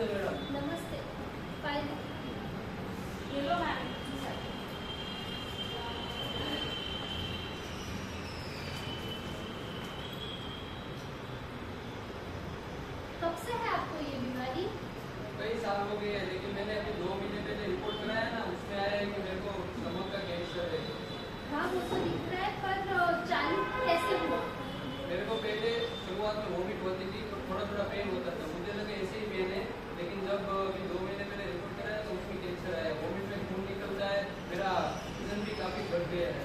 कब से है आपको ये बीमारी? कई साल हो गए हैं लेकिन मैंने अभी दो महीने पहले रिपोर्ट कराया ना उसमें आया है कि मेरे को स्टमक का कैंसर है। हाँ मुझको तो दिख रहा है पर चालू कैसे हुआ? मेरे को पहले शुरुआत में वॉमिट होती थी और थोड़ा थोड़ा पेन होता था। जब अभी दो महीने पहले रिपोर्ट कराया तो उसमें कैंसर आया वॉमिट में खून निकलता है मेरा वज़न भी काफ़ी बढ़ गया है।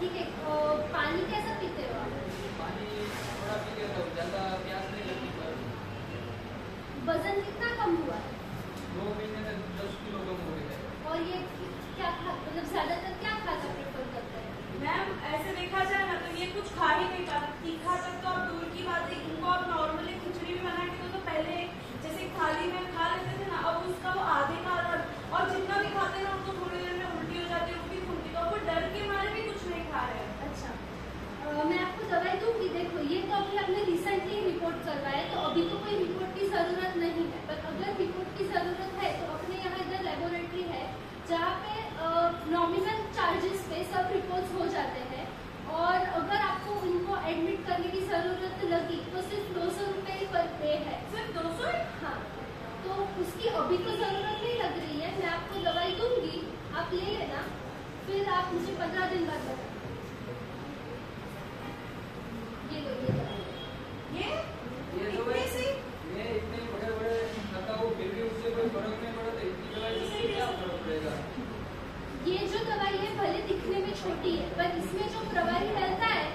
ठीक है पानी कैसा पीते हो आप? पानी थोड़ा पी लेता हूँ ज़्यादा प्यास नहीं लगती पर। वज़न कितना कम हुआ? है दो महीने में दस किलो कम हो गया है। और ये क्या खा मतलब ज़्यादातर क्या खाना प्रेफर करते हैं? मैम ऐसे देखा जाए ना तो ये कुछ खा ही नहीं पाता तीखा तक तो आप दूर की बात है इनको आप नॉर्मली खिचड़ी भी बना के दो तो पहले जैसे एक थाली में खा लेते थे ना अब उसका वो आधे का आधा और जितना भी खाते हैं ना उनको थोड़ी देर में उल्टी हो जाती है उल्टी फुलती तो वो डर के मारे भी कुछ नहीं खा रहे हैं अच्छा अ, मैं आपको दवाई दूँगी देखो ये तो अभी आपने रिसेंटली रिपोर्ट करवाया तो अभी तो कोई रिपोर्ट की ज़रूरत नहीं है पर अगर रिपोर्ट की ज़रूरत है तो अपने यहाँ इधर लेबोरेटरी है जहाँ पे नॉमिनल पे रिपोर्ट्स हो जाते हैं। और अगर आपको उनको एडमिट करने की ज़रूरत लगी तो सिर्फ़ दो सौ रुपये ही पर डे है। सिर्फ़ दो सौ? हाँ। तो उसकी अभी तो ज़रूरत नहीं लग रही है। मैं आपको दवाई दूँगी। आप ले लेना। फिर आप मुझे पंद्रह दिन बाद बताना ये लो ये दवाई ये ये इतनी दवाई सी मैं इतने बड़े बड़े खाता हूँ फिर भी उससे कोई फ़र्क नहीं पड़ा तो इतनी दवाई से क्या फ़र्क पड़ेगा ये जो दवाई है भले दिखने में छोटी है पर इसमें जो प्रवाही डलता है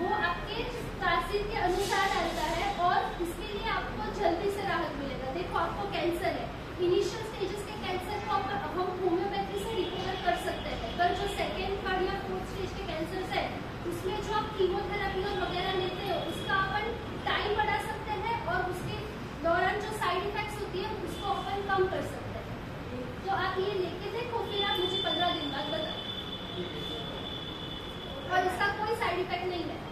वो आपके तासीर के अनुसार डलता है और इसके लिए आपको जल्दी से राहत मिलेगा देखो आपको कैंसर है। इनिशियल स्टेजेस के कैंसर को आप- हम होम्योपैथी से रिकवर कर सकते हैं। पर जो सेकेंड थर्ड या फोर्थ स्टेज के कैंसर है, उसमें जो आप कीमोथेरेपी और वगैरह लेते हो, उसका अपन टाइम बढ़ा सकते हैं और उसके दौरान जो साइड इफेक्ट्स होती है, उसको अपन कम कर सकते हैं। तो आप ये लेके देखो, फिर आप मुझे पंद्रह दिन बाद बताओ। और इसका कोई साइड इफ़ेक्ट नहीं है।